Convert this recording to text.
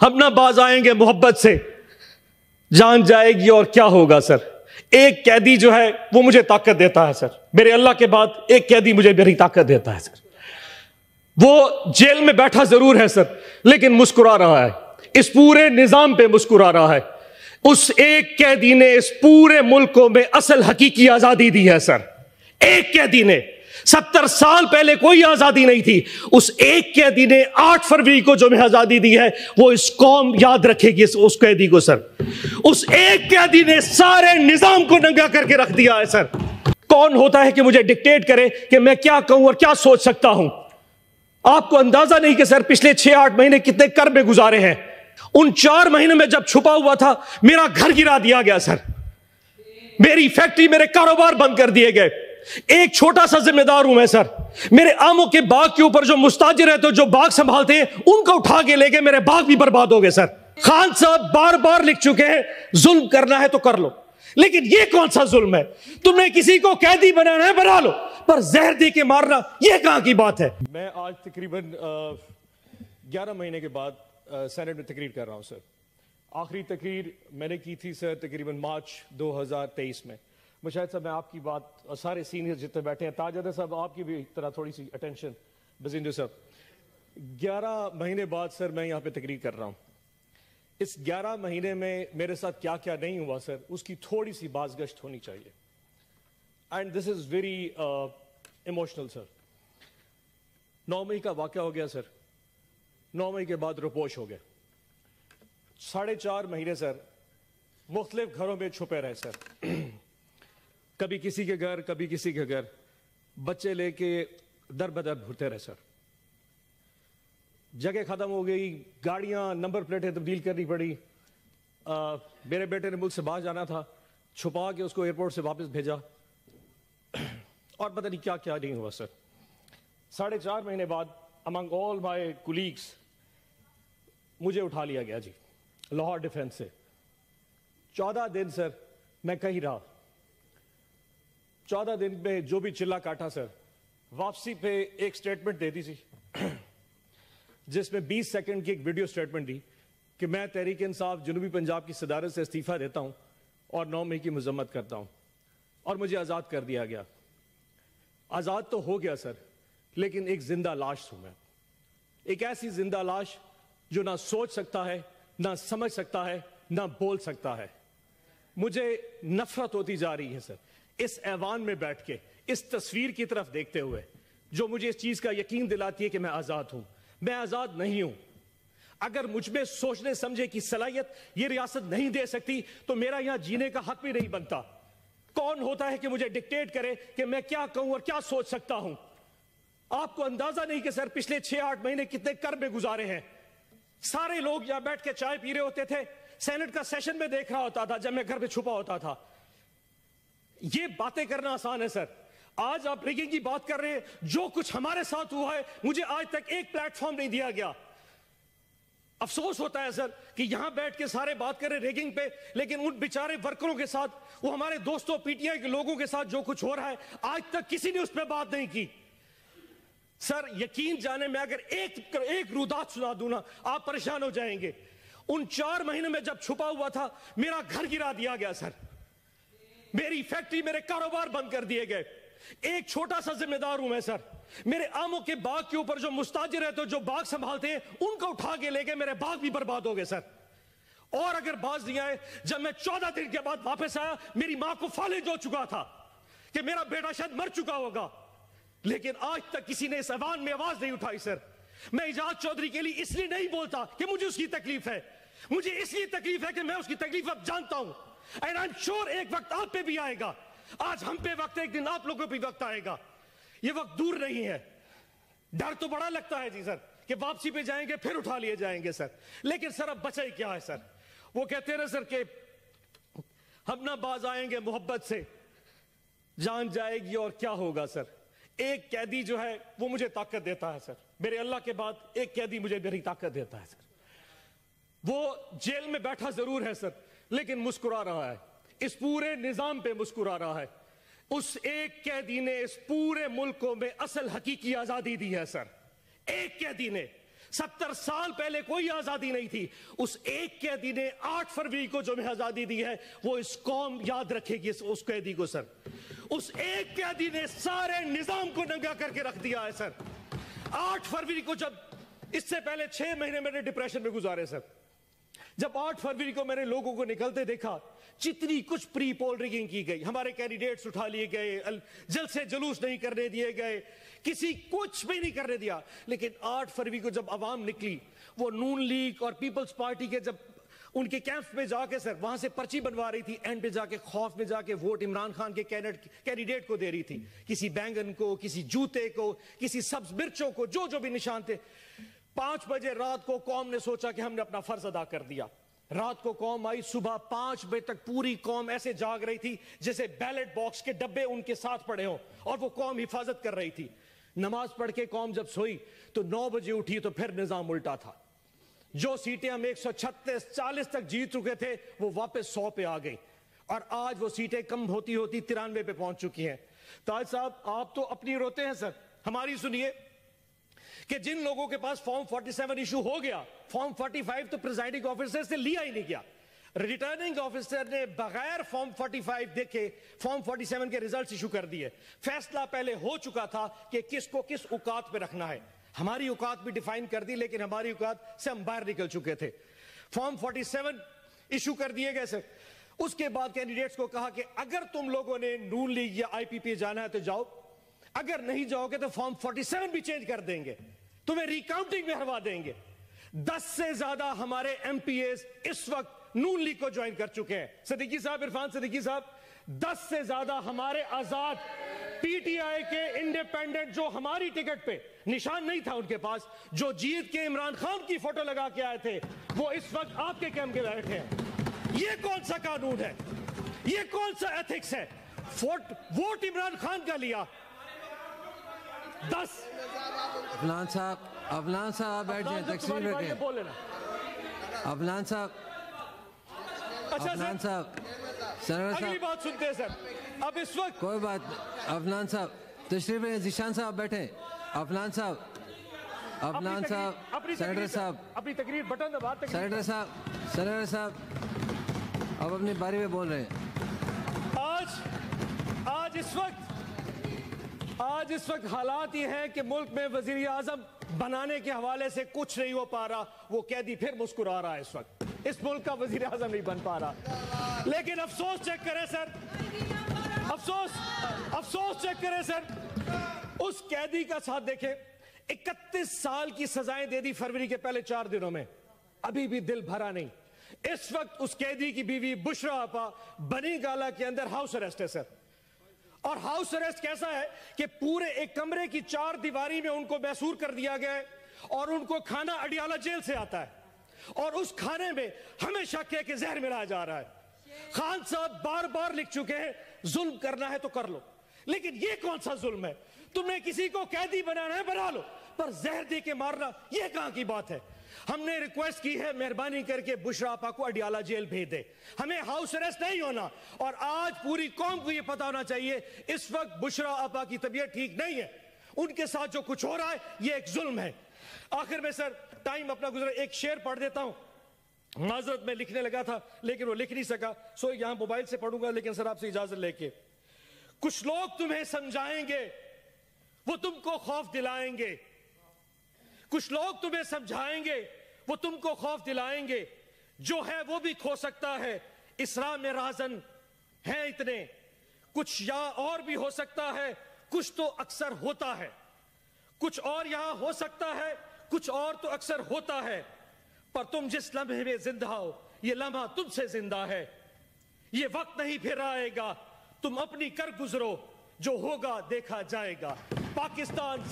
हम ना बाज आएँगे मोहब्बत से। जान जाएगी और क्या होगा, सर? एक कैदी जो है, वो मुझे ताकत देता है, सर। मेरे अल्लाह के बाद एक कैदी मुझे मेरी ताकत देता है, सर। वो जेल में बैठा ज़रूर है, सर, लेकिन मुस्कुरा रहा है। इस पूरे निज़ाम पे मुस्कुरा रहा है। उस एक कैदी ने इस पूरे मुल्क में असल हकीकी आज़ादी दी है, सर। एक कैदी ने सत्तर साल पहले कोई आज़ादी नहीं थी। उस एक कैदी ने आठ फरवरी को जो मैं आज़ादी दी है, वो इस कौम याद रखेगी उस कैदी को, सर। उस एक कैदी ने सारे निज़ाम को नंगा करके रख दिया है, सर। कौन होता है कि मुझे डिक्टेट करे कि मैं क्या कहूँ और क्या सोच सकता हूँ? आपको अंदाज़ा नहीं कि, सर, पिछले छह आठ महीने कितने कर में गुजारे हैं। उन चार महीने में जब छुपा हुआ था, मेरा घर गिरा दिया गया, सर। मेरी फैक्ट्री, मेरे कारोबार बंद कर दिए गए। एक छोटा सा जिम्मेदार हूँ मैं, सर। मेरे आमों के बाग के ऊपर जो मुस्ताजिर रहते जो बाग संभालते हैं, उनको उठा के ले गए मेरे बाग भी बर्बाद हो गए, सर। खान साहब बार बार लिख चुके हैं, जुल्म करना है तो कर लो। लेकिन ये कौन सा जुल्म है? तुमने किसी को कैदी बनाना है, बना लो। पर जहर दे के मारना, ये कहाँ की बात है? मैं आज तकरीबन ग्यारह महीने के बाद सेनेट में तकरीर कर रहा हूँ, सर। आखिरी तकरीर मैंने की थी, सर, तकरीबन मार्च 2023 में। मुशाहिद साहब, मैं आपकी बात, सारे सीनियर जितने बैठे हैं ताजद साहब, आपकी भी तरह थोड़ी सी अटेंशन बजिंदू साहब, ग्यारह महीने बाद सर, मैं यहाँ पे तकरीर कर रहा हूँ। इस ग्यारह महीने में मेरे साथ क्या क्या नहीं हुआ सर, उसकी थोड़ी सी बाजगश्त होनी चाहिए। And this is very emotional sir नौ मई का वाक़ हो गया, सर। नौ मई के बाद रुपोश हो गया। साढ़े चार महीने, सर, मुख्तलिफ़ घरों में छुपे रहे, सर। कभी किसी के घर कभी किसी के घर। बच्चे लेके दर बदर भूरते रहे सर। जगह खत्म हो गई गाड़ियाँ नंबर प्लेटें तब्दील करनी पड़ी। आ, मेरे बेटे ने मुल्क से बाहर जाना था छुपा के उसको एयरपोर्ट से वापस भेजा। और पता नहीं क्या क्या नहीं हुआ सर। साढ़े चार महीने बाद अमंग ऑल माई कुलीग्स मुझे उठा लिया गया जी लाहौर डिफेंस से। चौदह दिन सर मैं कहीं रहा। चौदह दिन में जो भी चिल्ला काटा, सर, वापसी पे एक स्टेटमेंट दे दी थी। जिसमें 20 सेकंड की एक वीडियो स्टेटमेंट दी कि मैं तहरीक इंसाफ, जनूबी पंजाब की सदारत से इस्तीफा देता हूँ और नौ मई की मजम्मत करता हूँ। और मुझे आज़ाद कर दिया गया। आज़ाद तो हो गया, सर, लेकिन एक ज़िंदा लाश हूँ मैं। एक ऐसी ज़िंदा लाश जो ना सोच सकता है, ना समझ सकता है, ना बोल सकता है। मुझे नफरत होती जा रही है, सर। इस ऐवान में बैठ के, इस तस्वीर की तरफ़ देखते हुए, जो मुझे इस चीज़ का यकीन दिलाती है कि मैं आज़ाद हूँ। मैं आज़ाद नहीं हूँ। अगर मुझमें सोचने समझे की सलाहियत ये रियासत नहीं दे सकती तो मेरा यहाँ जीने का हक भी नहीं बनता। कौन होता है कि मुझे डिक्टेट करे कि मैं क्या कहूँ और क्या सोच सकता हूँ? आपको अंदाज़ा नहीं कि सर पिछले छह आठ महीने कितने कर में गुजारे हैं। सारे लोग यहाँ बैठ के चाय पी रहे होते थे। सेनेट का सेशन में देख रहा होता था जब मैं घर पे छुपा होता था। ये बातें करना आसान है, सर। आज आप रिगिंग की बात कर रहे हैं, जो कुछ हमारे साथ हुआ है, मुझे आज तक एक प्लेटफॉर्म नहीं दिया गया। अफसोस होता है, सर, कि यहाँ बैठ के सारे बात करें रेगिंग पे, लेकिन उन बेचारे वर्करों के साथ, वो हमारे दोस्तों, पीटीआई के लोगों के साथ जो कुछ हो रहा है, आज तक किसी ने उस पर बात नहीं की। सर, यकीन जाने, में अगर एक एक रुदात सुना दू ना, आप परेशान हो जाएँगे। उन चार महीने में जब छुपा हुआ था, मेरा घर गिरा दिया गया, सर। मेरी फैक्ट्री मेरे कारोबार बंद कर दिए गए। एक छोटा सा जिम्मेदार हूँ मैं, सर। मेरे आमों के बाग के ऊपर जो मुस्ताजिर रहते जो बाग संभालते हैं, उनको उठा के ले गए मेरे बाग भी बर्बाद हो गए, सर। और अगर बाज नहीं आए, जब मैं चौदह दिन के बाद वापस आया, मेरी माँ को फालिज हो चुका था कि मेरा बेटा शायद मर चुका होगा। लेकिन आज तक किसी ने इस अवान में आवाज़ नहीं उठाई, सर। मैं इजाज चौधरी के लिए इसलिए नहीं बोलता कि मुझे उसकी तकलीफ़ है। मुझे इसलिए तकलीफ़ है कि मैं उसकी तकलीफ़ अब जानता हूँ। एंड आई एम श्योर एक वक्त आप पे भी आएगा। आज हम पे वक्त एक दिन आप लोगों पे वक्त आएगा। ये वक्त दूर नहीं है। डर तो बड़ा लगता है जी, सर, कि वापसी पे जाएँगे, फिर उठा लिए जाएँगे, सर। लेकिन सर, अब बचा ही क्या है, सर? वो कहते रहे सर, कि हम ना बाज आएँगे मोहब्बत से। जान जाएगी और क्या होगा, सर? एक कैदी जो है, वो मुझे ताकत देता है, सर। मेरे अल्लाह के बाद एक कैदी मुझे मेरी ताकत देता है, सर। वो जेल में बैठा ज़रूर है, सर। लेकिन मुस्कुरा रहा है। इस पूरे निज़ाम पे मुस्कुरा रहा है। उस एक कैदी ने इस पूरे मुल्क में असल हकीकी आज़ादी दी है, सर। एक कैदी ने। सत्तर साल पहले कोई आज़ादी नहीं थी। उस एक कैदी ने आठ फरवरी को जो हमें आज़ादी दी है, वो इस कौम याद रखेगी उस कैदी को, सर। उस एक कैदी ने सारे निज़ाम को नंगा करके रख दिया है, सर। आठ फरवरी को जब, इससे पहले छह महीने मैंने डिप्रेशन में गुजारे, सर। जब आठ फरवरी को मैंने लोगों को निकलते देखा, जितनी कुछ प्री पोल रिगिंग की गई, हमारे कैंडिडेट्स उठा लिए गए जल से जुलूस नहीं करने दिए गए, किसी कुछ भी नहीं करने दिया। लेकिन आठ फरवरी को जब अवाम निकली, वो नून लीग और पीपल्स पार्टी के जब उनके कैंप में जाके सर, वहाँ से पर्ची बनवा रही थी एंड पे जाके, खौफ में जाके वोट इमरान खान के कैंडिडेट को दे रही थी। किसी बैंगन को, किसी जूते को, किसी सब्ज मिर्चों को जो जो भी निशान थे। पाँच बजे रात को कौम ने सोचा कि हमने अपना फ़र्ज़ अदा कर दिया। रात को कौम आई, सुबह पाँच बजे तक पूरी कौम ऐसे जाग रही थी जैसे बैलेट बॉक्स के डब्बे उनके साथ पड़े हों और वो कौम हिफाजत कर रही थी। नमाज़ पढ़ के कौम जब सोई तो नौ बजे उठी तो फिर निज़ाम उल्टा था। जो सीटें हम एक सौ छत्तीस, चालीस तक जीत चुके थे, वो वापस सौ पे आ गई। और आज वो सीटें कम होती होती तिरानवे पे पहुँच चुकी हैं। ताज साहब, आप तो अपनी रोते हैं, सर। हमारी सुनिए। कि जिन लोगों के पास फॉर्म 47 इशू हो गया, फॉर्म 45 तो प्रिजाइडिंग ऑफिसर से लिया ही नहीं गया। रिटर्निंग ऑफिसर ने बगैर फॉर्म 45 देखे, फॉर्म 47 के रिजल्ट्स इशू कर दिए। फैसला पहले हो चुका था कि किसको किस औकात पे रखना है। हमारी औकात भी डिफाइन कर दी, लेकिन हमारी औकात से हम बाहर निकल चुके थे। फॉर्म 47 इशू कर दिए गए सर। उसके बाद कैंडिडेट्स को कहा कि अगर तुम लोगों ने नून लीग या आईपीपी जाना है तो जाओ। अगर नहीं जाओगे तो फॉर्म 47 भी चेंज कर देंगे। तुम्हें रिकाउंटिंग में हरवा देंगे। दस से ज़्यादा हमारे एमपीएस इस वक्त नून लीग को ज्वाइन कर चुके हैं। सदीकी साहब, इरफान सदीकी साहब, दस से ज़्यादा हमारे आज़ाद पीटीआई के इंडिपेंडेंट जो हमारी टिकट पे निशान नहीं था उनके पास, जो जीत के इमरान खान की फ़ोटो लगा के आए थे, वो इस वक्त आपके कैंप के बैठे हैं। ये कौन सा कानून है? ये कौन सा एथिक्स है? वोट इमरान खान का लिया। दस। अफलान साहब अफलान साहब बैठ जाए तकसीम रखें अफलान साहब अच्छा अफलान साहब सर अगली बात सुनते हैं सर। अब इस वक्त कोई बात अफलान साहब तशरीफ़ जिशान साहब बैठे। अफलान साहब अफलान साहब सेनेटर साहब। अपनी तकरीर बटन दबा सेनेटर साहब सेनेटर साहब अब अपनी बारी में बोल रहे हैं। आज इस वक्त हालात ये हैं कि मुल्क में वज़ीर आज़म बनाने के हवाले से कुछ नहीं हो पा रहा, वो कैदी फिर मुस्कुरा रहा है इस वक्त। इस मुल्क का वज़ीर आज़म नहीं बन पा रहा। लेकिन अफसोस चेक करें, सर। अफसोस अफसोस चेक करें, सर। उस कैदी का साथ देखें। इकतीस साल की सजाएँ दे दी फरवरी के पहले चार दिनों में। अभी भी दिल भरा नहीं। इस वक्त उस कैदी की बीवी बुशरा आपा बनी गाला के अंदर हाउस अरेस्ट है, सर। और हाउस अरेस्ट कैसा है कि पूरे एक कमरे की चार दीवारी में उनको मैसूर कर दिया गया है और उनको खाना अडियाला जेल से आता है और उस खाने में हमेशा कह के जहर मिलाया जा रहा है। खान साहब बार बार लिख चुके हैं, जुल्म करना है तो कर लो। लेकिन ये कौन सा जुल्म है? तुमने किसी को कैदी बनाना है, बना लो। पर जहर दे के मारना यह कहाँ की बात है? हमने रिक्वेस्ट की है, मेहरबानी करके बुशरा आपा को अडियाला जेल भेज दे। हमें हाउस अरेस्ट नहीं होना, और आज पूरी कौम को यह पता होना चाहिए, इस वक्त बुशरा आपा की तबीयत ठीक नहीं है। उनके साथ जो कुछ हो रहा है यह एक जुल्म है। आखिर में सर टाइम अपना गुजरा, एक शेर पढ़ देता हूँ। माजरत में लिखने लगा था, लेकिन वो लिख नहीं सका। सो यहाँ मोबाइल से पढ़ूँगा, लेकिन सर आपसे इजाज़त लेके। कुछ लोग तुम्हें समझाएँगे, वो तुमको खौफ दिलाएँगे। कुछ लोग तुम्हें समझाएँगे, वो तुमको खौफ दिलाएँगे। जो है वो भी खो सकता है। इसरा में राजन है इतने। कुछ या और भी हो सकता है। कुछ तो अक्सर होता है। कुछ और यहाँ हो सकता है। कुछ और तो अक्सर होता है। पर तुम जिस लम्हे में ज़िंदा हो, ये लम्हा तुमसे ज़िंदा है। ये वक्त नहीं फिर आएगा। तुम अपनी कर गुजरो। जो होगा देखा जाएगा। पाकिस्तान